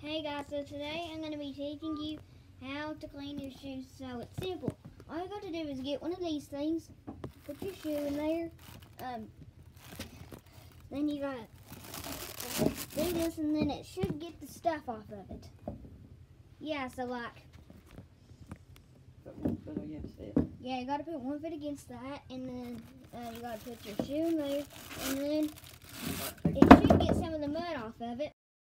Hey guys, so today I'm going to be teaching you how to clean your shoes. So it's simple. All you got to do is get one of these things, put your shoe in there, um, then you got to do this and then it should get the stuff off of it. Yeah, so like, yeah, you got to put one foot against that and then uh, you got to put your shoe in there and then